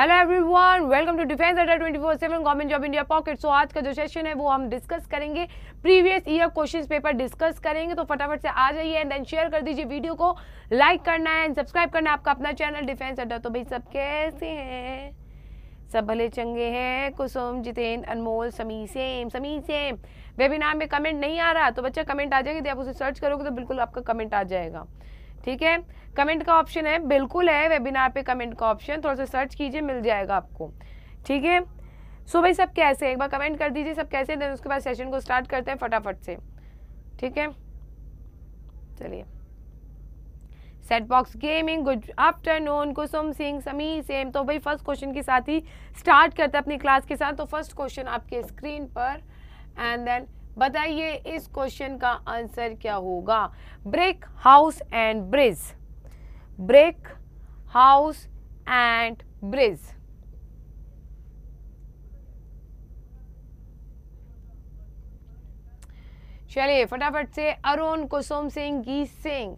Hello everyone welcome to defence Adda 24/7 government job India pocket so आज का जो session है, वो हम डिस्कस करेंगे। Previous year questions paper discuss करेंगे तो फटाफट से आ जाइए एंड देन शेयर कर दीजिए वीडियो को। लाइक करना है एंड सब्सक्राइब करना है आपका अपना चैनल डिफेंस अड्डा तो भाई सब कैसे हैं? सब भले चंगे हैं, कुसुम, जितेंद्र, अनमोल, समी सेम समी सेम। वेबिनार में कमेंट नहीं आ रहा तो बच्चा कमेंट आ जाएगा। यदि आप उसे सर्च करोगे तो बिल्कुल आपका कमेंट आ जाएगा। ठीक है? कमेंट का ऑप्शन है, बिल्कुल है वेबिनार पे कमेंट का ऑप्शन थोड़ा सा सर्च कीजिए, मिल जाएगा आपको। ठीक है? सो भाई सब कैसे एक बार कमेंट कर दीजिए, सब कैसे देन उसके बाद सेशन को स्टार्ट करते हैं फटाफट से। ठीक है? चलिए। Set box gaming good afternoon Kusum Singh समी सेम। तो भाई फ़र्स्ट क्वेश्चन के साथ ही स्टार्ट करते हैं अपनी क्लास के साथ। तो फ़र्स्ट क्वेश्चन आपके स्क्रीन पर एंड देन बताइए, इस क्वेश्चन का आंसर क्या होगा? Break house and bridge break house and bridge चलिए, फटाफट से अरुण कुसुम सिंह, गीत सिंह,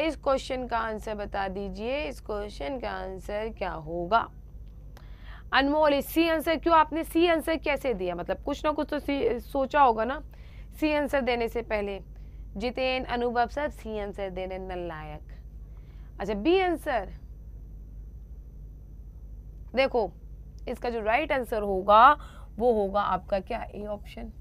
इस क्वेश्चन का आंसर बता दीजिए। इस क्वेश्चन का आंसर क्या होगा? अनमोल सी आंसर क्यों? आपने सी आंसर कैसे दिया? मतलब कुछ ना कुछ तो सी, सोचा होगा ना? सी आंसर देने से पहले। जितेन अनुभव सब सी आंसर देने नलायक। अच्छा बी आंसर देखो, इसका जो राइट आंसर होगा, वो होगा आपका क्या? ए ऑप्शन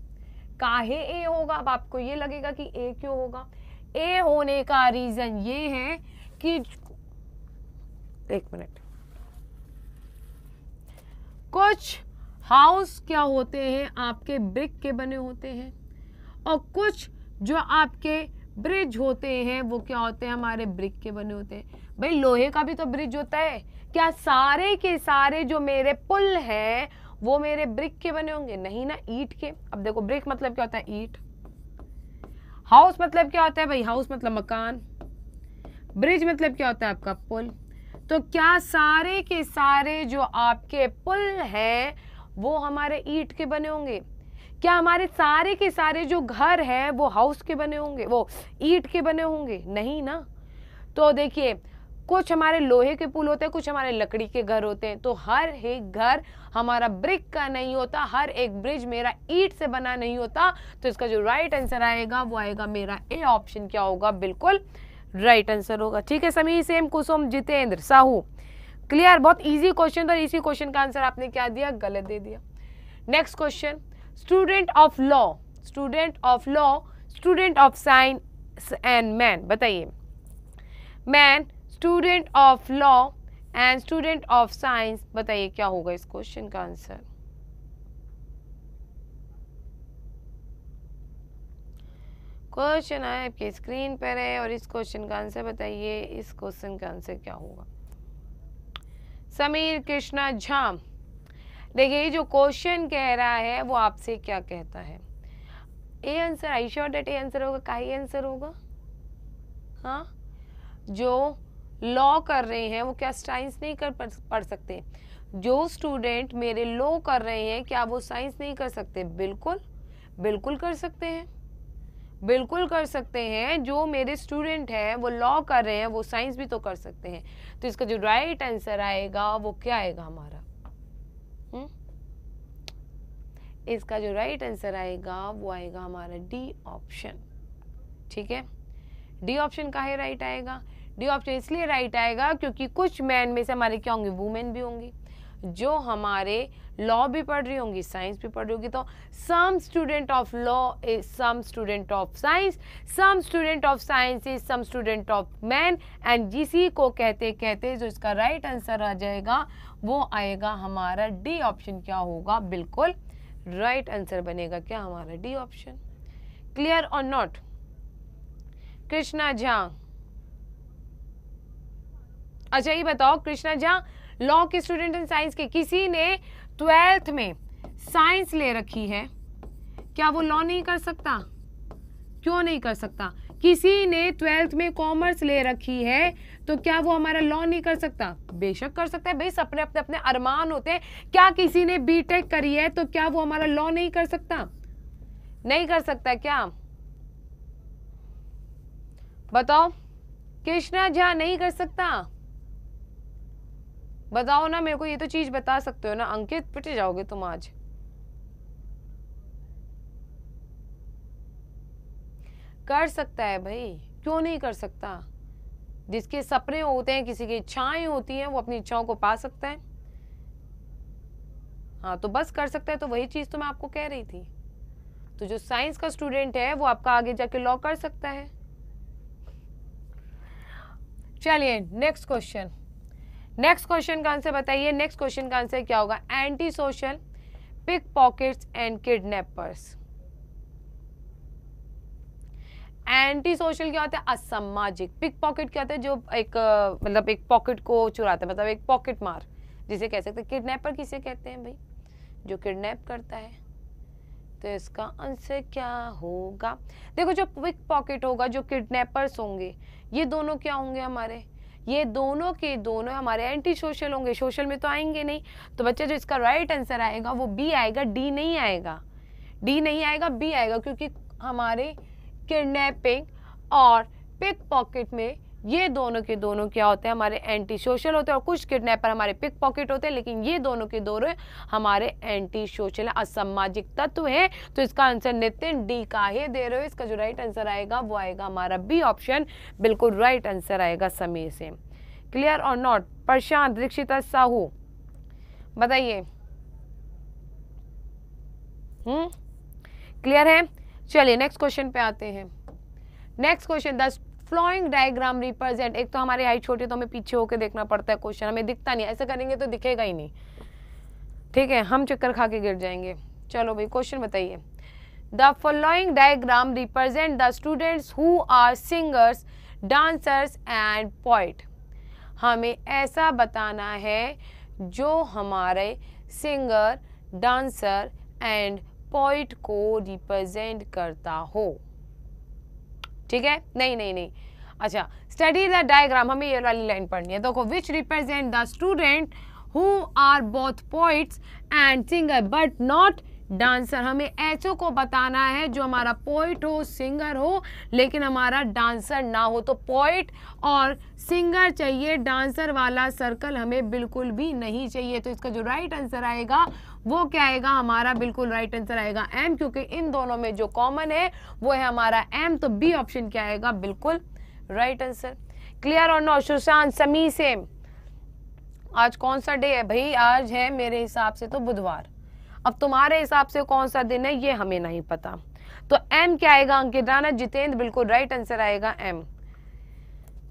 काहे ए होगा? अब आपको ये लगेगा कि ए क्यों होगा? ए होने का रीजन ये है कि एक मिनट कुछ हाउस क्या होते हैं? आपके ब्रिक के बने होते हैं। और कुछ जो आपके ब्रिज होते हैं, वो क्या होते हैं? हमारे ब्रिक के बने होते हैं। भाई, लोहे का भी तो ब्रिज होता है। क्या सारे के सारे जो मेरे पुल हैं, वो मेरे ब्रिक के बने होंगे? नहीं ना, ईट के। अब देखो ब्रिक मतलब क्या होता है? ईट। हाउस मतलब क्या होता है? भाई हाउस मतलब मकान। ब्रिज मतलब क्या होता है? आपका पुल। तो क्या सारे के सारे जो आपके पुल हैं, वो हमारे ईट के बने होंगे? क्या हमारे सारे के सारे जो घर हैं, वो हाउस के बने होंगे? वो ईट के बने होंगे? नहीं ना? तो देखिए, कुछ हमारे लोहे के पुल होते हैं, कुछ हमारे लकड़ी के घर होते हैं। तो हर एक घर हमारा ब्रिक का नहीं होता, हर एक ब्रिज मेरा ईट से बना नहीं होता। तो इसका जो राइट आंसर आएगा, वो आएगा मेरा ए ऑप्शन क्या होगा? बिल्कुल राइट आंसर होगा। ठीक है समी सेम कुसुम, जितेंद्र, साहू। क्लियर बहुत इजी क्वेश्चन था इसी क्वेश्चन का आंसर आपने क्या दिया? गलत दे दिया। Next question student of law student of law student of science and man बताइए। Man student of law and student of science बताइए, क्या होगा इस क्वेश्चन का आंसर क्वेश्चन है आपके स्क्रीन पर है और इस क्वेश्चन का आंसर बताइए, इस क्वेश्चन का आंसर क्या होगा? समीर कृष्णा झा देखिए जो क्वेश्चन कह रहा है, वो आपसे क्या कहता है? A answer I sure that A answer होगा, का ही आंसर होगा? हाँ? जो लॉ कर रहे हैं, वो क्या साइंस नहीं कर, पढ़ सकते? जो स्टूडेंट मेरे लॉ कर रहे हैं, क्या वो साइंस नहीं कर सकते? बिल्कुल बिल्कुल कर सकते हैं। बिल्कुल कर सकते हैं। जो मेरे स्टूडेंट हैं, वो लॉ कर रहे हैं, वो साइंस भी तो कर सकते हैं। तो इसका जो राइट आंसर आएगा, वो क्या आएगा हमारा? हम्म? इसका जो राइट आंसर आएगा, वो आएगा हमारा डी ऑप्शन ठीक है? डी ऑप्शन का है राइट आएगा? डी ऑप्शन इसलिए राइट आएगा क्योंकि कुछ मैन में से हमारे क्या होंगे? वुमेन भी होंगी। जो हमारे लॉ भी पढ़ रही होंगी साइंस भी पढ़ रही होगी तो some student of law is some student of science some student of science is some student of man and जिसी को कहते कहते जो इसका राइट right आंसर आ जाएगा, वो आएगा हमारा डी ऑप्शन क्या होगा? बिल्कुल राइट right आंसर बनेगा क्या हमारा डी ऑप्शन क्लियर और नॉट कृष्णा झा। अच्छा ये बताओ, कृष्णा झा लॉ के स्टूडेंट इन साइंस के किसी ने ट्वेल्थ में साइंस ले रखी है, क्या वो लॉ नहीं कर सकता? क्यों नहीं कर सकता? किसी ने ट्वेल्थ में कॉमर्स ले रखी है तो क्या वो हमारा लॉ नहीं कर सकता? बेशक कर सकता है, भाई, सपने अपने अपने अरमान होते हैं। क्या किसी ने बीटेक करी है तो क्या वो हमारा लॉ नहीं कर सकता? नहीं कर सकता क्या? बताओ, कृष्णा झा नहीं कर सकता? बताओ ना, मेरे को ये तो चीज़ बता सकते हो ना। अंकित पिटे जाओगे तुम आज। कर सकता है भाई। क्यों नहीं कर सकता? जिसके सपने होते हैं, किसी की इच्छाएँ होती हैं, वो अपनी इच्छाओं को पा सकता है। हाँ तो बस कर सकता है तो वही चीज़ तो मैं आपको कह रही थी। तो जो साइंस का स्टूडेंट है, वो आपका आगे जाके लॉ कर सकता है। चलिए, नेक्स्ट क्वेश्चन। नेक्स्ट क्वेश्चन का आंसर बताइए। नेक्स्ट क्वेश्चन का आंसर क्या होगा? Anti social pickpockets and kidnappers anti social क्या होता है? असामाजिक। पिक पॉकेट क्या होता है? जो एक मतलब एक पॉकेट को चुराता है मतलब एक पॉकेट मार। जिसे कह सकते हैं किडनैपर किसे कहते हैं भाई? जो किडनैप करता है। तो इसका आंसर क्या होगा? देखो जो पिक पॉकेट होगा, जो किडनैपर्स होंगे, ये दोनों क्या होंगे हमारे? ये दोनों के दोनों हमारे एंटी सोशल होंगे। सोशल में तो आएँगे नहीं। तो बच्चे जो इसका राइट आंसर आएगा, वो बी आएगा डी नहीं आएगा। डी नहीं आएगा बी आएगा, क्योंकि हमारे किडनेपिंग और पिक पॉकेट में ये दोनों के दोनों क्या होते हैं? हमारे एंटी सोशल होते हैं और कुछ किडनैपर हमारे पिक पॉकेट होते हैं, लेकिन ये दोनों के दोनों हमारे एंटी सोशल असामाजिक तत्व है। तो इसका आंसर नितिन डी का ही दे रहे हो। इसका जो राइट आंसर आएगा, वो आएगा हमारा बी ऑप्शन बिल्कुल राइट आंसर आएगा समीर से। क्लियर और नॉट प्रशांत, दीक्षिता, साहू, बताइए। हम्म? क्लियर है? चलिए नेक्स्ट क्वेश्चन पे आते हैं। Next question this following diagram represent एक तो हमारी हाइट छोटी है तो हमें पीछे होकर देखना पड़ता है क्वेश्चन हमें दिखता नहीं, ऐसे करेंगे तो दिखेगा ही नहीं। ठीक है, हम चक्कर खा के गिर जाएँगे। चलो भाई क्वेश्चन बताइए। The following diagram represent the students who are singers dancers and poet हमें ऐसा बताना है जो हमारे सिंगर डांसर एंड पोइट को रिप्रेजेंट करता हो। ठीक है? नहीं नहीं नहीं। अच्छा स्टडी द डायग्राम हमें ये वाली लाइन पढ़नी है। देखो which represent the student who are both poets and singer but not dancer हमें ऐसों को बताना है जो हमारा पोइट हो सिंगर हो, लेकिन हमारा डांसर ना हो। तो पोइट और सिंगर चाहिए डांसर वाला सर्कल हमें बिल्कुल भी नहीं चाहिए। तो इसका जो राइट आंसर आएगा वो क्या आएगा? हमारा बिल्कुल राइट आंसर आएगा एम क्योंकि इन दोनों में जो कॉमन है, वो है हमारा एम तो बी ऑप्शन क्या आएगा? बिल्कुल राइट आंसर क्लियर और नो सुशांत समी सेम आज कौन सा डे है? भाई, आज है मेरे हिसाब से तो बुधवार। अब तुम्हारे हिसाब से कौन सा दिन है, ये हमें नहीं पता। तो एम क्या आएगा? अंकित राणा, जितेंद्र, बिल्कुल राइट आंसर आएगा M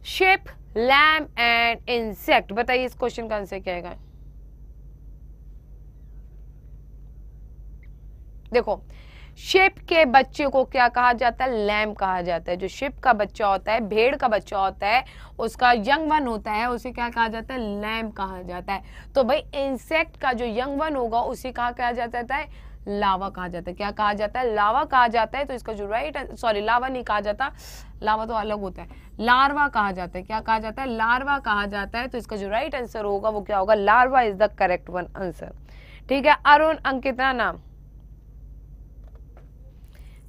shape lamb and insect बताइए इस क्वेश्चन का आंसर क्या आएगा? देखो शिप के बच्चे को क्या कहा जाता है लैम कहा जाता है जो शिप का बच्चा होता है भेड़ का बच्चा होता है उसका यंग वन होता है उसे क्या कहा जाता है लैम कहा जाता है तो भाई इंसेक्ट का जो यंग वन होगा उसे कहा कहा जाता है लावा कहा जाता है क्या कहा जाता है लावा कहा जाता है तो इसका जो राइट सॉरी लावा नहीं कहा जाता लावा तो अलग होता है लार्वा कहा जाता है क्या कहा जाता है लार्वा कहा जाता है तो इसका जो राइट आंसर होगा वो क्या होगा larva is the correct one answer ठीक है अरुण अंकिता नाम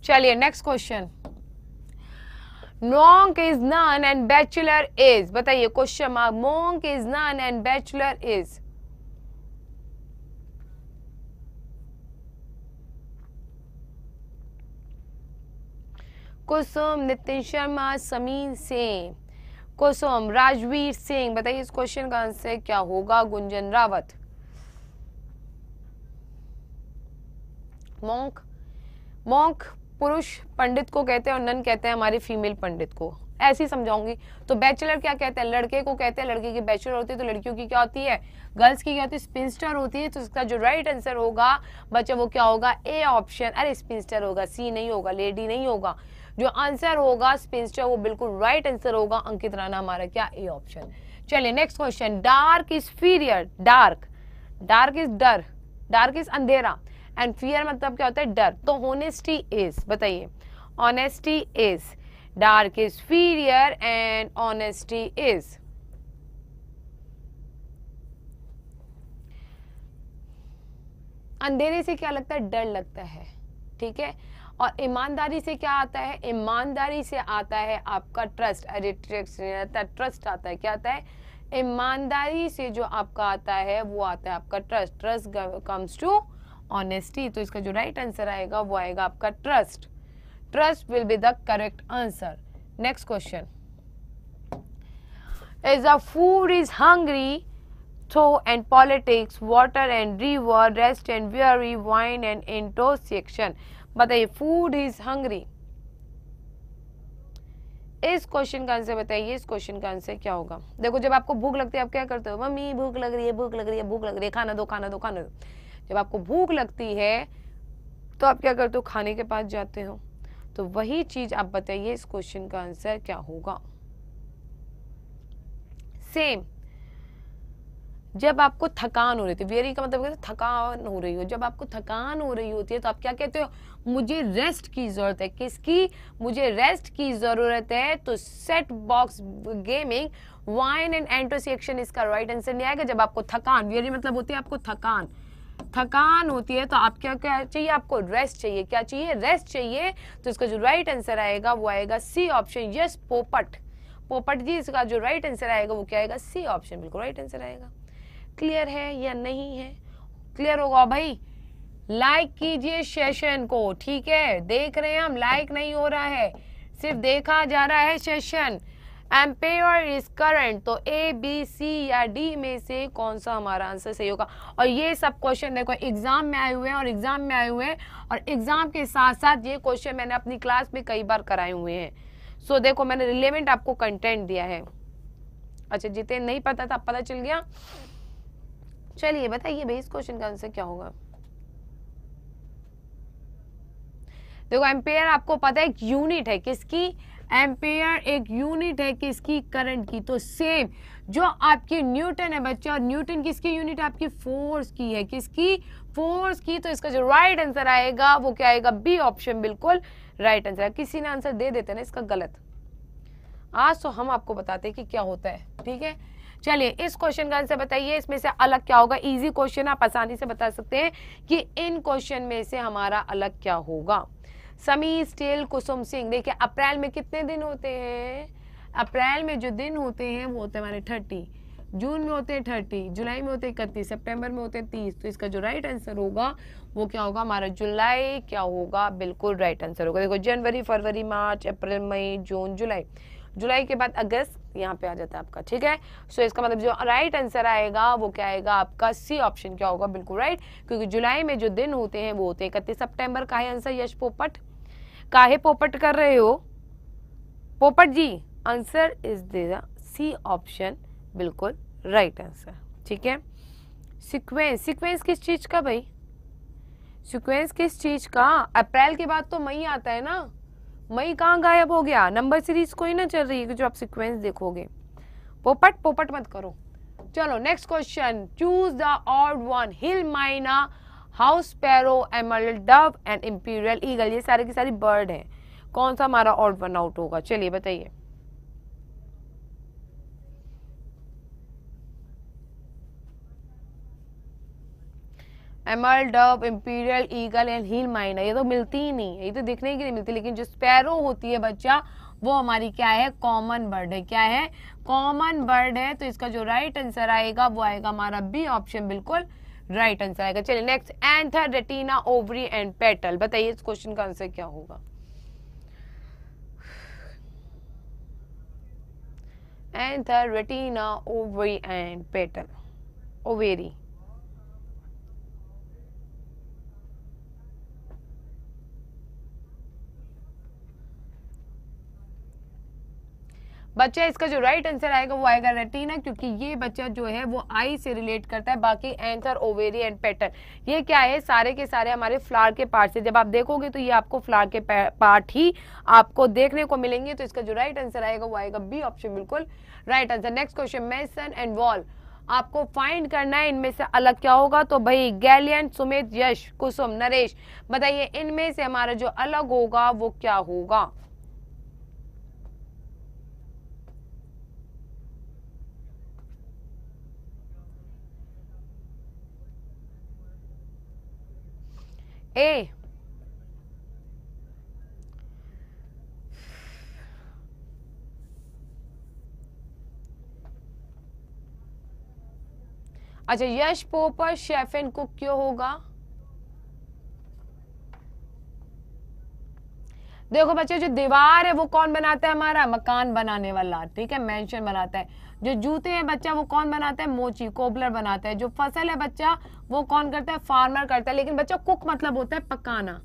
चलिए next question monk is nun and bachelor is बताइए question mark monk is nun and bachelor is Kusum, Nitin Sharma Samir Singh Kusum, Rajveer Singh बताइए इस क्वेश्चन का answer क्या होगा? गुंजन रावत। मोंक मोंक पुरुष पंडित को कहते हैं और नन कहते हैं हमारी फीमेल पंडित को। ऐसी समझाऊँगी। तो बैचलर क्या कहते हैं? लड़के को कहते हैं, लड़के की बैचलर होती है तो लड़कियों की क्या होती है? गर्ल्स की क्या होती है? स्पिंस्टर होती है तो इसका जो राइट आंसर होगा, बच्चा, वो क्या होगा? ए ऑप्शन अरे स्पिंस्टर होगा सी नहीं होगा लेडी नहीं होगा। जो आंसर होगा स्पिंस्टर वो बिल्कुल राइट आंसर होगा। अंकित राना हमारा क्या? ए ऑप्शन चलिए next question dark is fearier dark dark is डर। डार्क इज़ अंधेरा। एंड फियर मतलब क्या होता है? डर। तो होनेस्टी इज़ बताइए। Honesty is dark is fearier and honesty is अंधेरे से क्या लगता है? डर लगता है। ठीक है? और ईमानदारी से क्या आता है? ईमानदारी से आता है आपका ट्रस्ट अरे आता। ट्रस्ट आता है। क्या आता है? ईमानदारी से जो आपका आता है, वो आता है आपका trust trust comes to honesty तो इसका जो राइट आंसर आएगा, वो आएगा आपका trust trust will be the correct answer next question is a food is hungry though and politics water and river rest and very wine and intoxication बताइए food is hungry इस question का answer बताइए, इस question का answer क्या होगा? देखो, जब आपको भूख लगती है, आप क्या करते हो? मम्मी, भूख लग रही है, भूख लग रही है, भूख लग रही है, खाना दो खाना दो खाना दो। जब आपको भूख लगती है तो आप क्या करते हो? खाने के पास जाते हो। तो वही चीज़ आप बताइए, इस क्वेश्चन का आंसर क्या होगा? सेम जब आपको थकान हो रही थी वेरी का मतलब थकान हो रही हो। जब आपको थकान हो रही होती है तो आप क्या कहते हो? मुझे रेस्ट की ज़रूरत है। किसकी? मुझे रेस्ट की ज़रूरत है। तो set box gaming wine and intoxication इसका राइट आंसर नहीं आएगा। जब आपको थकान वेरी मतलब होती है आपको थकान। थकान होती है तो आप क्या क्या चाहिए? आपको रेस्ट चाहिए। क्या चाहिए? रेस्ट चाहिए। तो इसका जो राइट आंसर आएगा, वो आएगा सी ऑप्शन यस पोपट। पोपट जी, इसका जो राइट आंसर आएगा, वो क्या आएगा? सी ऑप्शन बिल्कुल राइट आंसर आएगा। क्लियर है या नहीं है? क्लियर होगा, भाई। लाइक कीजिए सेशन को, ठीक है? देख रहे हैं हम लाइक नहीं हो रहा है। सिर्फ़ देखा जा रहा है सेशन एम्पेयर इज़ करंट तो ए बी सी या डी में से कौन सा हमारा आंसर सही होगा? और ये सब क्वेश्चन देखो एग्ज़ाम में आए हुए हैं और एग्ज़ाम में आए हुए हैं और एग्ज़ाम के साथ साथ ये क्वेश्चन मैंने अपनी क्लास में कई बार कराए हुए हैं। सो so, देखो मैंने रिलेवेंट आपको कंटेंट दिया है। अच्छा जितने नहीं पता था पता चल गया। चलिए बताइए भाई इस क्वेश्चन का आंसर क्या होगा? देखो एम्पेयर आपको पता है एक यूनिट है किसकी? एम्पेयर एक यूनिट है किसकी करंट की तो सेम जो आपकी न्यूटन है बच्चे, और न्यूटन किसकी यूनिट आपकी फोर्स की है। किसकी? फोर्स की तो इसका जो राइट आंसर आएगा, वो क्या आएगा? बी ऑप्शन बिल्कुल राइट आंसर किसी ने आंसर दे देते ना, इसका गलत। आज तो हम आपको बताते हैं कि क्या होता है, ठीक है? चलिए, इस क्वेश्चन का आंसर बताइए। इसमें से अलग क्या होगा? इजी क्वेश्चन आप आसानी से बता सकते हैं कि इन क्वेश्चन में से हमारा अलग क्या होगा? समी स्टेल कुसुम सिंह। देखिए अप्रैल में कितने दिन होते हैं? अप्रैल में जो दिन होते हैं वो होते हैं हमारे थर्टी। जून में होते हैं थर्टी जुलाई में होते हैं इकतीस सितंबर में होते हैं तीस। तो इसका जो राइट आंसर होगा वो क्या होगा? हमारा जुलाई क्या होगा? बिल्कुल राइट आंसर होगा। देखो जनवरी फरवरी मार्च अप्रैल मई जून जुलाई। जुलाई के बाद अगस्त यहाँ पे आ जाता है आपका ठीक है? सो so, इसका मतलब जो राइट आंसर आएगा वो क्या आएगा? आपका सी ऑप्शन क्या होगा? बिल्कुल राइट क्योंकि जुलाई में जो दिन होते हैं वो होते हैं इकतीस। सितंबर का है आंसर यश पोपट। काहे पोपट कर रहे हो? Popat ji answer is the C option बिल्कुल राइट आंसर ठीक है? सीक्वेंस सीक्वेंस किस चीज़ का भाई? सीक्वेंस किस चीज़ का? अप्रैल के बाद तो मई आता है ना? मई कहाँ गायब हो गया? नंबर सीरीज़ कोई ना चल रही है जो आप सिक्वेंस देखोगे। पोपट पोपट मत करो। चलो next question choose the odd one hill myna house sparrow emerald dove and imperial eagle, ये सारे की सारी बर्ड है। कौन सा हमारा ऑड वन आउट होगा? चलिए बताइए। Emerald dove imperial eagle and hill myna ये तो मिलती ही नहीं है। ये तो दिखने की नहीं मिलती, लेकिन जो स्पैरो होती है बच्चा, वो हमारी क्या है? कॉमन बर्ड है। क्या है? कॉमन बर्ड है तो इसका जो राइट आंसर आएगा, वो आएगा हमारा बी ऑप्शन बिल्कुल। राइट आंसर आएगा। चलिए next anther retina ovary and petal बताइए, इस क्वेश्चन का आंसर क्या होगा? Anther retina ovary and petal ovary बच्चा इसका जो राइट आंसर आएगा वो आएगा रेटिना क्योंकि ये बच्चा जो है वो आई से रिलेट करता है, बाकी एंथर ओवेरी एंड पेटल ये क्या है? सारे के सारे हमारे फ्लावर के पार्ट से। जब आप देखोगे तो ये आपको फ्लावर के पार्ट ही आपको देखने को मिलेंगे तो इसका जो राइट आंसर आएगा वो आएगा बी ऑप्शन बिल्कुल right answer next question mason and wall आपको फाइंड करना है, इनमें से अलग क्या होगा? तो भाई गैलियन सुमित यश कुसुम नरेश बताइए, इनमें से हमारा जो अलग होगा, वो क्या होगा? ए। अच्छा यश पोपर शेफ एंड कुक क्यों होगा? देखो बच्चे, जो दीवार है वो कौन बनाता है? हमारा मकान बनाने वाला, ठीक है? मेंशन बनाता है। जो जूते हैं बच्चा, वो कौन बनाता है? मोची, कोबलर बनाता है। जो फ़सल है बच्चा, वो कौन करता है? फार्मर करता है। लेकिन बच्चा, कुक मतलब होता है पकाना।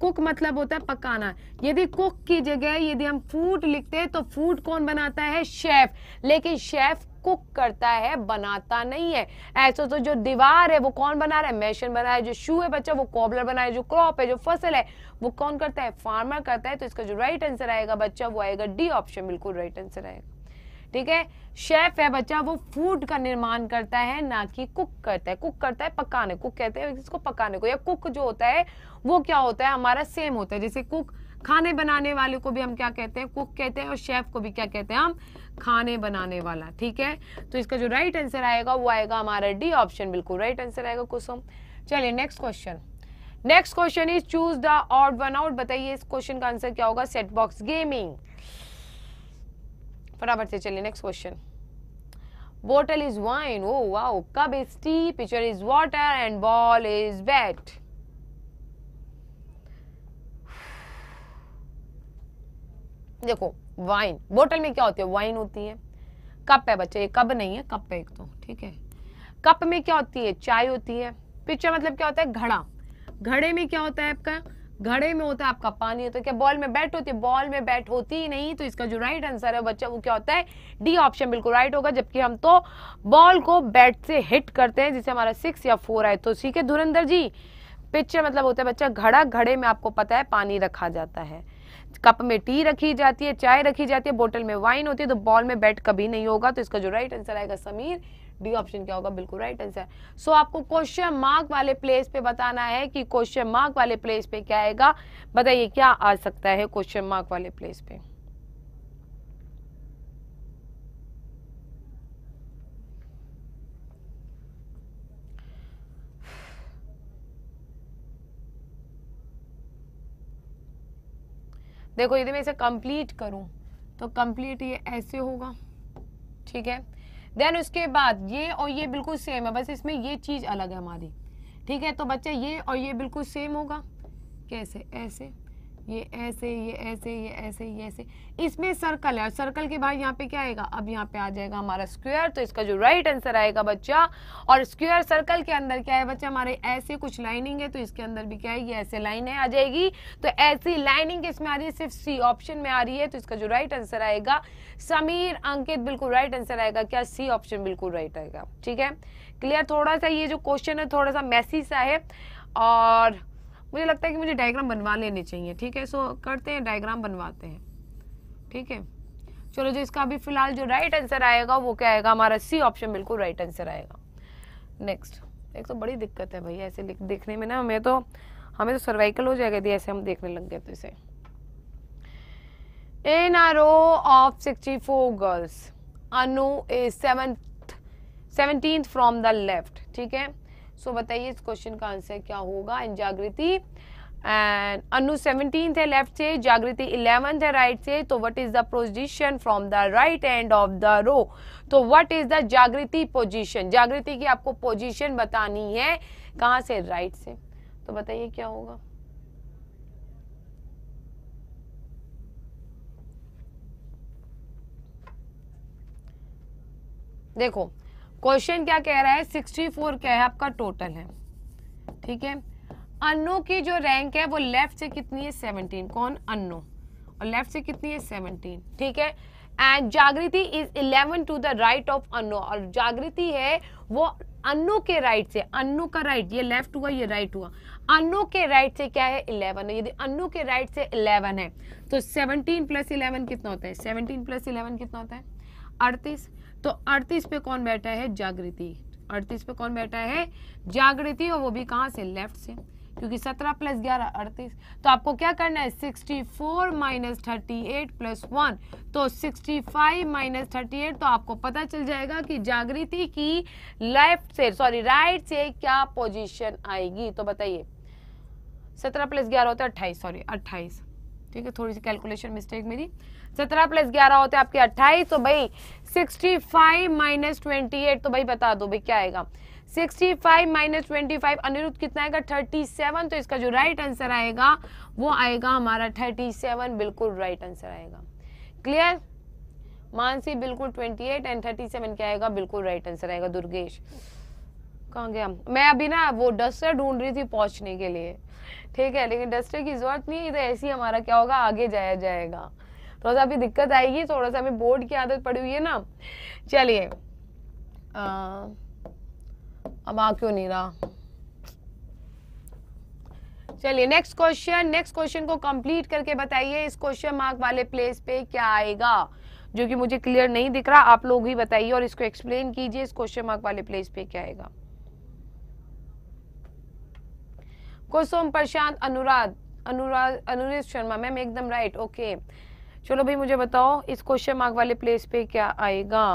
कुक मतलब होता है पकाना। यदि कुक की जगह यदि हम फ़ूड लिखते हैं तो फ़ूड कौन बनाता है? शेफ लेकिन शेफ कुक करता है, बनाता नहीं है। ऐसा तो जो दीवार है, वो कौन बना रहा है? मेशन बना है। जो शू है बच्चा, वो कॉबलर बना है। जो क्रॉप है, जो फ़सल है, वो कौन करता है? फार्मर करता है। तो इसका जो राइट आंसर आएगा बच्चा, वो आएगा डी ऑप्शन बिल्कुल राइट आंसर आएगा। ठीक है? शेफ है बच्चा, वो फ़ूड का निर्माण करता है, ना कि कुक करता है। कुक करता है पकाने कुक कहते हैं इसको पकाने को। या कुक जो होता है, वो क्या होता है, हमारा सेम होता है। जैसे कुक खाने बनाने वाले को भी हम क्या कहते हैं कुक कहते हैं और शेफ को भी क्या कहते हैं हम, खाने बनाने वाला, ठीक है? तो इसका जो राइट आंसर आएगा, वो आएगा हमारा डी ऑप्शन बिल्कुल राइट आंसर आएगा कुसुम। चलिए next question next question is choose the odd one out बताइए, इस क्वेश्चन का आंसर क्या होगा? सेट बॉक्स गेमिंग फटाफट से चलिए next question bottle is wine oh wow cup is tea pitcher is water and ball is bat देखो wine bottle में क्या होती है? वाइन होती है. कप है बच्चे कब नहीं है, कप है एक तो ठीक है? कप में क्या होती है? चाय होती है. पिक्चर मतलब क्या होता है? घड़ा. घड़े में क्या होता है आपका? घड़े में होता है, आपका पानी होता है क्या बॉल में बैट होती है? बॉल में बैट होती ही नहीं तो इसका जो राइट आंसर है, बच्चा, वो क्या होता है? डी ऑप्शन बिल्कुल राइट होगा, जबकि हम तो बॉल को बैट से हिट करते हैं जिससे हमारा सिक्स या फोर आए तो ठीक है, धुरंधर जी पिक्चर मतलब होता है बच्चा, घड़ा घड़े में आपको पता है, पानी रखा जाता है। कप में टी रखी जाती है, चाय रखी जाती है, बोतल में वाइन होती है तो बॉल में बैट कभी नहीं होगा तो इसका जो राइट आंसर आएगा, समीर। डी ऑप्शन क्या होगा? बिल्कुल राइट आंसर सो आपको क्वेश्चन मार्क वाले प्लेस पे बताना है कि क्वेश्चन मार्क वाले प्लेस पे क्या आएगा? बताइए, क्या आ सकता है क्वेश्चन मार्क वाले प्लेस पे? देखो, यदि मैं इसे कंप्लीट करूँ तो कंप्लीट ये ऐसे होगा। ठीक है? देन उसके बाद ये और ये बिल्कुल सेम है, बस इसमें ये चीज़ अलग है हमारी। ठीक है तो बच्चा, ये और ये बिल्कुल सेम होगा। कैसे? ऐसे। ये ऐसे ये ऐसे ये ऐसे ये ऐसे। इसमें सर्कल है और सर्कल के बाद यहाँ पे क्या आएगा? अब यहाँ पे आ जाएगा हमारा स्क्वायर तो इसका जो राइट आंसर आएगा बच्चा। और स्क्वायर सर्कल के अंदर क्या है बच्चा? हमारे ऐसे कुछ लाइनिंग है तो इसके अंदर भी क्या है? ये ऐसे लाइन आ जाएगी। तो ऐसी लाइनिंग इसमें आ रही है, सिर्फ़ सी ऑप्शन में आ रही है तो इसका जो राइट आंसर आएगा, समीर अंकित, बिल्कुल राइट आंसर आएगा। क्या? सी ऑप्शन बिल्कुल राइट आएगा। ठीक है? क्लियर थोड़ा सा ये जो क्वेश्चन है, थोड़ा सा मैसी सा है। और मुझे लगता है कि मुझे डायग्राम बनवा लेने चाहिए ठीक है? सो करते हैं डायग्राम बनवाते हैं ठीक है? चलो जो इसका अभी फ़िलहाल जो राइट आंसर आएगा वो क्या आएगा? हमारा सी ऑप्शन बिल्कुल राइट आंसर आएगा। नेक्स्ट एक तो बड़ी दिक्कत है भाई ऐसे देखने में ना हमें तो हमें तो सर्वाइकल हो जाएगा यदि ऐसे हम देखने लग गए तो इसे। In a row of 64 girls, Anu is seventh, 17th from the left ठीक है? सो so, बताइए इस क्वेश्चन का आंसर क्या होगा? In Jagriti and Anu seventeen है लेफ़्ट से जागृति इलेवेंथ है राइट से तो what is the position from the right end of the row तो what is the Jagriti position Jagriti की आपको पोजीशन बतानी है कहाँ से? राइट right से। तो बताइए क्या होगा? देखो क्वेश्चन क्या कह रहा है? 64 क्या है आपका? टोटल है। ठीक है? अन्नो की जो रैंक है वो लेफ़्ट से कितनी है? 17 कौन? अन्नो। और लेफ़्ट से कितनी है? 17 ठीक है? And Jagriti is 11 to the right of Anu. और जागृति है वो अन्नो के राइट से। अन्नो का राइट ये लेफ़्ट हुआ, ये राइट हुआ। अन्नो के राइट से क्या है? 11 है। यदि अन्नो के राइट से 11 है तो 17 प्लस 11 कितना होता है? 17 प्लस 11 कितना होता है? अड़तीस। तो अड़तीस पे कौन बैठा है? जागृति। अड़तीस पे कौन बैठा है? जागृति, और वो भी कहाँ से? लेफ़्ट से। क्योंकि सत्रह प्लस ग्यारह, अड़तीस। तो आपको क्या करना है? Sixty four minus thirty eight plus one. तो sixty five minus thirty eight तो आपको पता चल जाएगा कि जागृति की लेफ़्ट से, सॉरी, राइट से क्या पोजीशन आएगी। तो बताइए। सत्रह प्लस ग्यारह होता है अट्ठाईस, सॉरी, अट्ठाईस। ठीक है, थोड़ी सी कैलकुलेशन मिस्टेक मेरी। सत्रह प्लस ग्यारह होते आपके अट्ठाईस। तो भाई सिक्सटी फाइव माइनस ट्वेंटी तो भाई बता दो भाई क्या आएगा? Sixty five minus twenty Anirudh कितना आएगा? थर्टी सेवन तो इसका जो राइट right आंसर आएगा, वो आएगा हमारा थर्टी सेवन, बिल्कुल राइट right आंसर आएगा। क्लियर मानसी, बिल्कुल twenty eight and thirty seven क्या आएगा? बिल्कुल राइट आंसर आएगा, दुर्गेश। कहाँ गया? मैं अभी ना वो डस्टर ढूंढ रही थी पहुँचने के लिए। ठीक है, लेकिन डस्टर की ज़रूरत नहीं है तो ऐसे ही हमारा क्या होगा? आगे जाया जाएगा। थोड़ा सा अभी दिक्कत आएगी, थोड़ा सा हमें बोर्ड की आदत पड़ी हुई है ना। चलिए अब आ क्यों नहीं रहा? चलिए नेक्स्ट क्वेश्चन नेक्स्ट क्वेश्चन को कंप्लीट करके बताइए। इस क्वेश्चन मार्क वाले प्लेस पे क्या आएगा? जो कि मुझे क्लियर नहीं दिख रहा, आप लोग ही बताइए और इसको एक्सप्लेन कीजिए, इस क्वेश्चन मार्क वाले प्लेस पे क्या आएगा। कुसुम प्रशांत अनुराग अनुराग, अनुरेश शर्मा, मैम, एकदम राइट ओके चलो भाई, मुझे बताओ, इस क्वेश्चन मार्क वाले प्लेस पे क्या आएगा?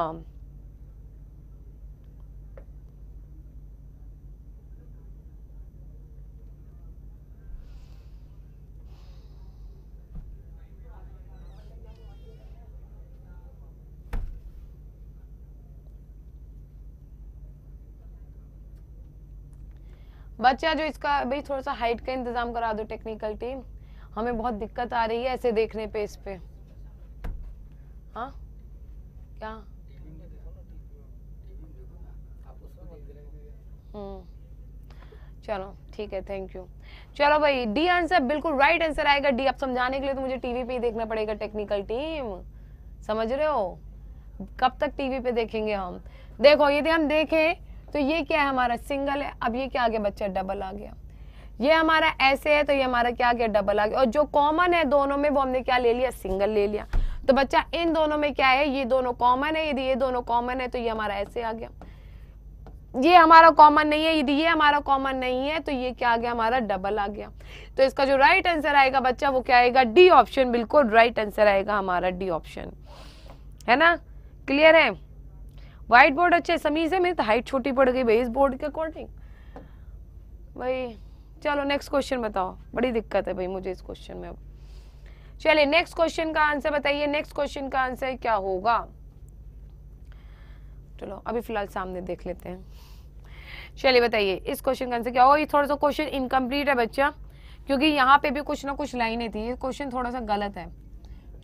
बच्चा जो इसका, भाई, थोड़ा सा हाइट का इंतज़ाम करा दो टेक्निकल टीम हमें बहुत दिक्कत आ रही है ऐसे देखने पे इस पे। क्या? हम्म। चलो, ठीक है थैंक यू चलो भाई डी आंसर बिल्कुल राइट आंसर आएगा। डी अब समझाने के लिए तो मुझे टीवी पे ही देखना पड़ेगा टेक्निकल टीम समझ रहे हो? कब तक टीवी पे देखेंगे हम? देखो यदि हम देखें तो ये क्या है हमारा सिंगल है, अब ये क्या आ गया बच्चा डबल आ गया. ये हमारा ऐसे है तो ये हमारा क्या आ गया डबल आ गया. और जो कॉमन है दोनों में वो हमने क्या ले लिया? सिंगल ले लिया. तो बच्चा, इन दोनों में क्या है? ये दोनों कॉमन है, यदि ये दोनों कॉमन है तो ये हमारा ऐसे आ गया। ये हमारा कॉमन नहीं है, यदि ये हमारा कॉमन नहीं है तो ये क्या आ गया? हमारा डबल आ गया। तो इसका जो राइट आंसर आएगा बच्चा, वो क्या आएगा? डी ऑप्शन बिल्कुल राइट आंसर आएगा हमारा डी ऑप्शन है ना? क्लियर है? व्हाइट बोर्ड अच्छे, समीज से मेरी तो हाइट छोटी पड़ गई भाई इस बोर्ड के अकॉर्डिंग भाई, चलो नेक्स्ट क्वेश्चन बताओ। बड़ी दिक्कत है भाई मुझे इस क्वेश्चन में अब। चलिए नेक्स्ट क्वेश्चन का आंसर बताइए। नेक्स्ट क्वेश्चन का आंसर क्या होगा? चलो, अभी फ़िलहाल सामने देख लेते हैं। चलिए, बताइए, इस क्वेश्चन का आंसर क्या होगा? ये थोड़ा सा क्वेश्चन इनकम्प्लीट है बच्चा, क्योंकि यहाँ पे भी कुछ ना कुछ लाइनें थी। ये क्वेश्चन थोड़ा सा गलत है,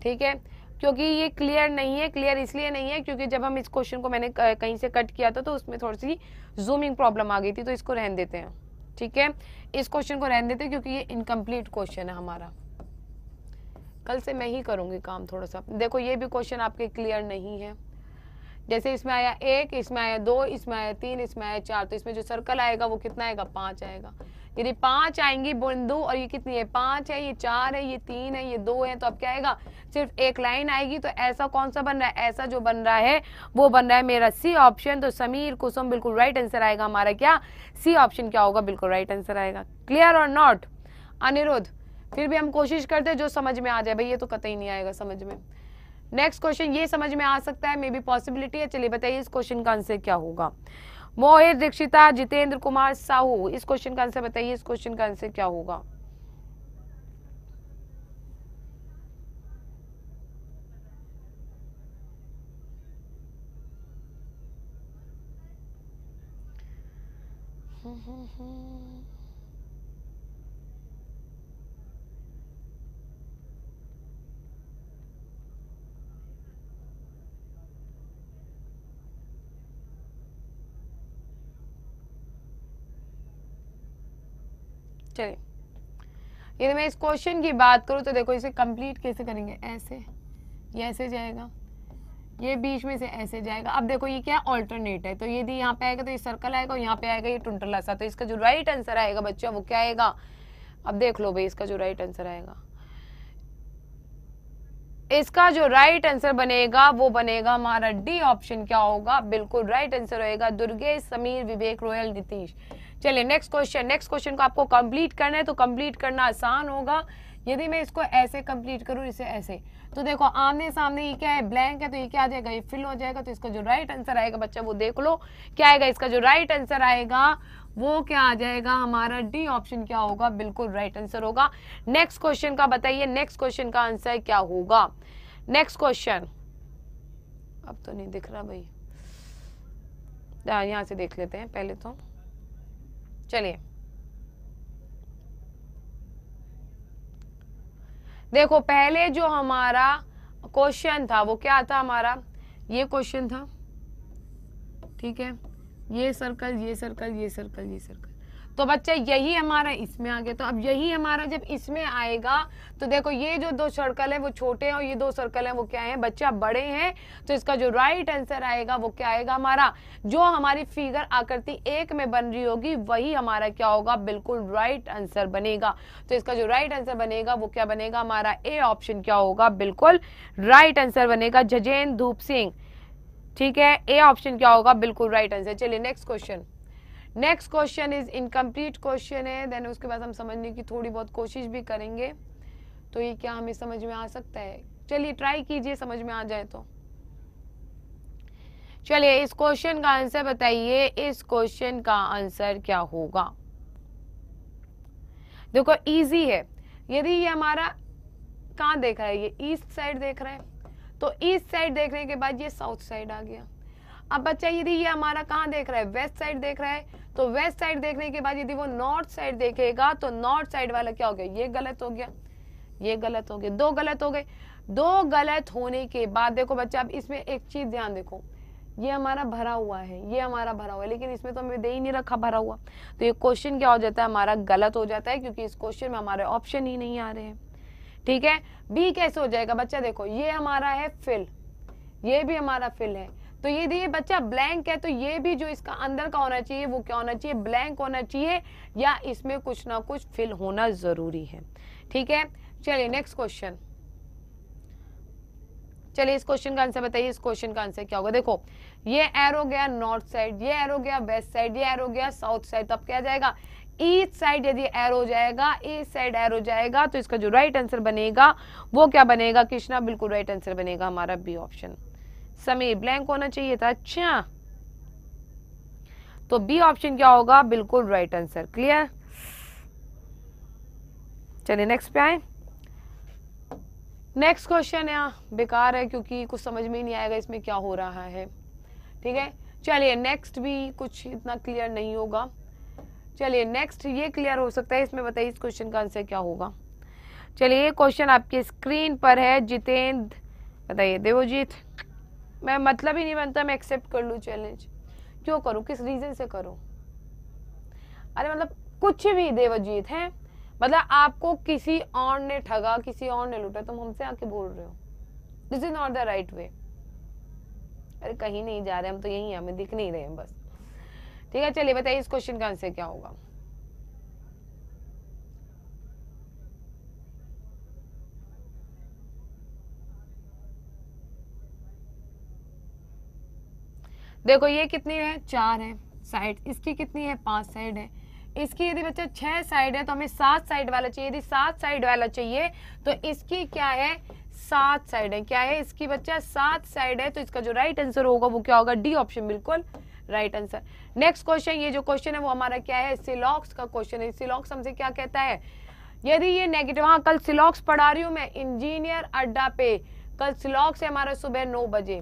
ठीक है? क्योंकि ये क्लियर नहीं है क्लियर इसलिए नहीं है क्योंकि जब हम इस क्वेश्चन को मैंने कहीं से कट किया था तो उसमें थोड़ी सी जूमिंग प्रॉब्लम आ गई थी तो इसको रहन देते हैं, ठीक है? इस क्वेश्चन को रहन देते हैं क्योंकि ये इनकम्प्लीट क्वेश्चन है हमारा। कल से मैं ही करूँगी काम थोड़ा सा। देखो, ये भी क्वेश्चन आपके क्लियर नहीं है। जैसे इसमें आया एक, इसमें आया दो, इसमें आया तीन, इसमें आया चार तो इसमें जो सर्कल आएगा वो कितना आएगा? पाँच आएगा। यदि पाँच आएँगी बिंदु और ये कितनी है? पाँच है, ये चार है, ये तीन है, ये दो है तो अब क्या आएगा? सिर्फ़ एक लाइन आएगी तो ऐसा कौन सा बन रहा है? ऐसा जो बन रहा है, वो बन रहा है मेरा सी ऑप्शन तो समीर कुसुम बिल्कुल राइट आंसर आएगा हमारा क्या? सी ऑप्शन क्या होगा? बिल्कुल राइट आंसर आएगा। क्लियर और नॉट अनिरुद्ध फिर भी हम कोशिश करते हैं जो समझ में आ जाए, भाई, ये तो कतई नहीं आएगा समझ में। नेक्स्ट क्वेश्चन ये समझ में आ सकता है मे बी पॉसिबिलिटी है। चलिए बताइए, इस क्वेश्चन का आंसर क्या होगा? मोहित, दीक्षिता, जितेंद्र कुमार साहू, इस क्वेश्चन का आंसर बताइए, इस क्वेश्चन का आंसर क्या होगा? चलिए। यदि मैं इस क्वेश्चन की बात करूँ तो देखो, इसे कंप्लीट कैसे करेंगे? ऐसे। ये ऐसे जाएगा। ये बीच में से ऐसे जाएगा। अब देखो, ये क्या ऑल्टरनेट है? तो यदि यहाँ पे आएगा तो ये सर्कल आएगा और यहाँ पे आएगा ये टुंटला सा। तो इसका जो राइट आंसर आएगा, बच्चा, वो क्या आएगा? अब देख लो भाई, इसका जो राइट आंसर आएगा। इसका जो राइट आंसर बनेगा, वो बनेगा हमारा डी ऑप्शन क्या होगा? बिल्कुल राइट आंसर होएगा दुर्गेश समीर विवेक रोयल नीतीश। चलिए नेक्स्ट क्वेश्चन नेक्स्ट क्वेश्चन को आपको कंप्लीट करना है तो कंप्लीट करना आसान होगा। यदि मैं इसको ऐसे कंप्लीट करूँ, इसे ऐसे। तो देखो, आमने सामने ये क्या है? ब्लैंक है तो ये क्या आ जाएगा? ये फिल हो जाएगा तो इसका जो राइट आंसर आएगा, बच्चा, वो देख लो। क्या आएगा? इसका जो राइट आंसर आएगा, वो क्या आ जाएगा? हमारा डी ऑप्शन क्या होगा? बिल्कुल राइट आंसर होगा। नेक्स्ट क्वेश्चन का बताइए नेक्स्ट क्वेश्चन का आंसर क्या होगा? नेक्स्ट क्वेश्चन अब तो नहीं दिख रहा भाई। यहाँ से देख लेते हैं, पहले तो। चलिए। देखो, पहले जो हमारा क्वेश्चन था, वो क्या था हमारा? ये क्वेश्चन था। ठीक है? ये सर्कल ये सर्कल ये सर्कल ये सर्कल तो बच्चा, यही हमारा इसमें आ गया तो अब यही हमारा जब इसमें आएगा तो देखो ये जो दो सर्कल है, वो छोटे हैं और ये दो सर्कल है, वो क्या है? बच्चा बड़े हैं तो इसका जो राइट आंसर आएगा, वो क्या आएगा हमारा? जो हमारी फिगर आकृति एक में बन रही होगी, वही हमारा क्या होगा? बिल्कुल राइट आंसर बनेगा। तो इसका जो राइट आंसर बनेगा, वो क्या बनेगा? हमारा ए ऑप्शन क्या होगा? बिल्कुल राइट आंसर बनेगा। जजेन धूप सिंह, ठीक है? ए ऑप्शन क्या होगा? बिल्कुल राइट आंसर चलिए next question next question is incomplete question है देन उसके बाद हम समझने की थोड़ी बहुत कोशिश भी करेंगे। तो ये क्या हमें समझ में आ सकता है? चलिए ट्राई कीजिए, समझ में आ जाए तो। चलिए, इस क्वेश्चन का आंसर बताइए। इस क्वेश्चन का आंसर क्या होगा? देखो इजी है। यदि ये हमारा कहाँ देख रहा है? ये ईस्ट साइड देख रहा है। तो ईस्ट साइड देखने के बाद ये साउथ साइड आ गया। अब बच्चा, यदि ये हमारा कहाँ देख रहा है? वेस्ट साइड देख रहा है तो वेस्ट साइड देखने के बाद यदि वो नॉर्थ साइड देखेगा तो नॉर्थ साइड वाला क्या हो गया? ये गलत हो गया। ये गलत हो गया। दो गलत हो गए। दो गलत होने के बाद, देखो बच्चा, अब इसमें एक चीज़ ध्यान देखो। ये हमारा भरा हुआ है। ये हमारा भरा हुआ है। लेकिन इसमें तो हमें दे ही नहीं रखा भरा हुआ। तो ये क्वेश्चन क्या हो जाता है? हमारा गलत हो जाता है, क्योंकि इस क्वेश्चन में हमारे ऑप्शन ही नहीं आ रहे हैं। ठीक है? बी कैसे हो जाएगा? बच्चा देखो, ये हमारा है फिल ये भी हमारा फिल है। तो ये ये बच्चा ब्लैंक है तो ये भी जो इसका अंदर का होना चाहिए, वो क्या होना चाहिए? ब्लैंक होना चाहिए, या इसमें कुछ ना कुछ फिल होना ज़रूरी है। ठीक है? चलिए नेक्स्ट क्वेश्चन चलिए, इस क्वेश्चन का आंसर बताइए, इस क्वेश्चन का आंसर क्या होगा? देखो, ये एरो गया नॉर्थ साइड ये एरो गया वेस्ट साइड ये एरो गया साउथ साइड तब क्या जाएगा? ईस्ट साइड यदि एरो जाएगा ईस्ट साइड एरो जाएगा तो इसका जो राइट आंसर बनेगा, वो क्या बनेगा? कृष्णा, बिल्कुल राइट आंसर बनेगा हमारा बी ऑप्शन समय ब्लैंक होना चाहिए था। अच्छा। तो बी ऑप्शन क्या होगा? बिल्कुल राइट आंसर क्लियर चलिए नेक्स्ट पे आए। नेक्स्ट क्वेश्चन यहाँ बेकार है क्योंकि कुछ समझ में ही नहीं आएगा इसमें क्या हो रहा है। ठीक है? चलिए नेक्स्ट भी कुछ इतना क्लियर नहीं होगा। चलिए नेक्स्ट ये क्लियर हो सकता है। इसमें बताइए इस क्वेश्चन का आंसर क्या होगा। चलिए ये क्वेश्चन आपके स्क्रीन पर है। जितेंद्र बताइए, देवोजीत। मैं मतलब ही नहीं बनता, मैं एक्सेप्ट कर लू चैलेंज क्यों करूँ? किस रीजन से करूँ? अरे मतलब कुछ भी देवजीत है मतलब आपको किसी और ने ठगा, किसी और ने लूटा, तुम हमसे आके बोल रहे हो। This is not the right way अरे कहीं नहीं जा रहे, हम तो यही हमें दिख नहीं रहे हैं, बस। ठीक है, चलिए बताइए इस क्वेश्चन का आंसर क्या होगा? देखो, ये कितनी है? चार है। साइड, इसकी कितनी है? पाँच साइड है। इसकी यदि बच्चा छह साइड है तो हमें सात साइड वाला चाहिए। यदि सात साइड वाला चाहिए तो इसकी क्या है? सात साइड है। क्या है? इसकी बच्चा सात साइड है तो इसका जो राइट आंसर होगा, वो क्या होगा? डी ऑप्शन बिल्कुल राइट आंसर नेक्स्ट क्वेश्चन ये जो क्वेश्चन है, वो हमारा क्या है? सिलॉक्स का क्वेश्चन है। सिलॉक्स हमसे क्या कहता है? यदि ये नेगेटिव हाँ कल सिलॉक्स पढ़ा रही हूँ मैं इंजीनियर अड्डा पे। कल सिलॉक्स है हमारा सुबह नौ बजे।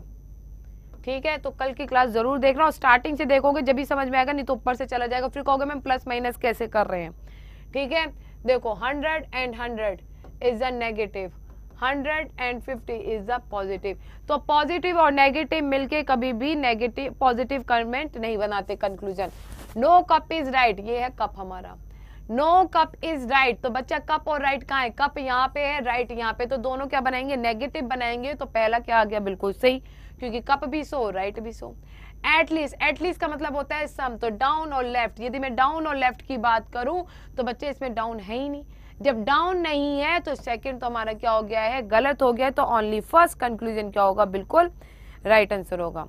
ठीक है? तो कल की क्लास ज़रूर देखना और स्टार्टिंग से देखोगे, जब भी समझ में आएगा, नहीं तो ऊपर से चला जाएगा। फिर कहोगे, मैम प्लस माइनस कैसे कर रहे हैं? ठीक है? देखो hundred and hundred is the negative hundred and fifty is the positive तो पॉजिटिव और नेगेटिव मिलके कभी भी नेगेटिव पॉजिटिव कमेंट नहीं बनाते conclusion no cup is right ये है कप हमारा। नो कप इज़ राइट तो बच्चा कप और राइट कहाँ है? कप यहाँ पे है राइट यहाँ पे। तो दोनों क्या बनाएँगे? नेगेटिव बनाएँगे। तो पहला क्या आ गया? बिल्कुल सही, क्योंकि कप भी सो राइट भी सो एटलीस्ट एटलीस्ट का मतलब होता है सम तो डाउन और लेफ़्ट यदि मैं डाउन और लेफ़्ट की बात करूँ तो बच्चे इसमें डाउन है ही नहीं। जब डाउन नहीं है तो सेकंड तो हमारा क्या हो गया है? गलत हो गया तो ओनली फ़र्स्ट कंक्लूजन क्या होगा? बिल्कुल राइट आंसर होगा।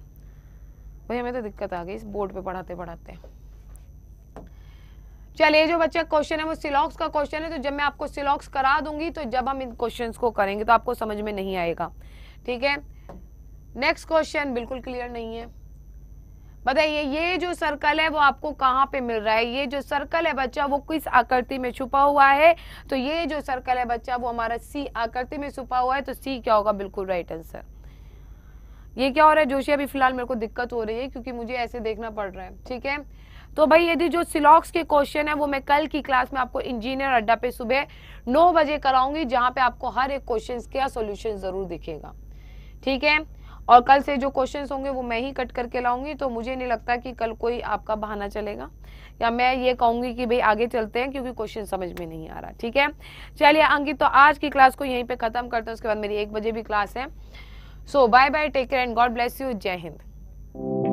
भाई हमें तो दिक्कत आ गई। इस बोर्ड पे पढ़ाते पढ़ाते चलिए, जो बच्चा क्वेश्चन है, वो सिलॉक्स का क्वेश्चन है तो जब मैं आपको सिलॉक्स करा दूँगी तो जब हम इन क्वेश्चन को करेंगे तो आपको समझ में नहीं आएगा। ठीक है? नेक्स्ट क्वेश्चन बिल्कुल क्लियर नहीं है। बताइए, ये जो सर्कल है, वो आपको कहाँ पे मिल रहा है? ये जो सर्कल है, बच्चा, वो किस आकृति में छुपा हुआ है? तो ये जो सर्कल है, बच्चा, वो हमारा सी आकृति में छुपा हुआ है तो सी क्या होगा? बिल्कुल राइट आंसर ये क्या हो रहा है? जोशी, अभी फ़िलहाल मेरे को दिक्कत हो रही है, क्योंकि मुझे ऐसे देखना पड़ रहा है। ठीक है? तो भाई यदि जो सिलॉक्स के क्वेश्चन है, वो मैं कल की क्लास में आपको इंजीनियर अड्डा पे सुबह नौ बजे कराऊँगी, जहाँ पे आपको हर एक क्वेश्चन का सोल्यूशन ज़रूर दिखेगा। ठीक है? और कल से जो क्वेश्चंस होंगे, वो मैं ही कट करके लाऊँगी तो मुझे नहीं लगता कि कल कोई आपका बहाना चलेगा। या मैं ये कहूँगी कि भाई आगे चलते हैं, क्योंकि क्वेश्चन समझ में नहीं आ रहा। ठीक है? चलिए, अंकित तो आज की क्लास को यहीं पे खत्म करते हैं, उसके बाद मेरी एक बजे भी क्लास है। So bye bye take care and God bless you Jai Hind